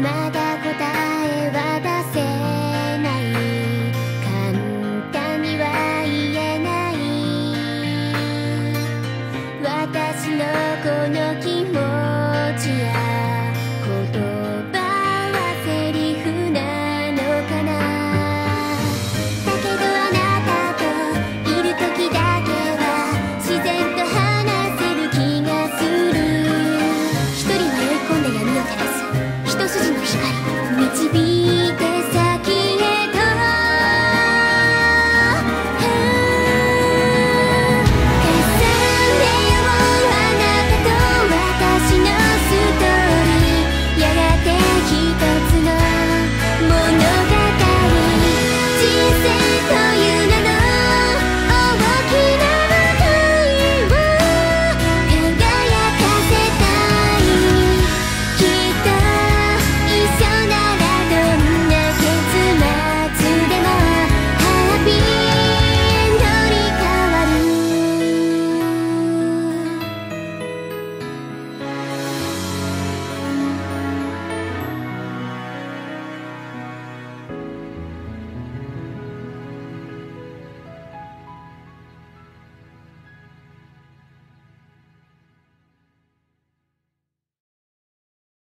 まだ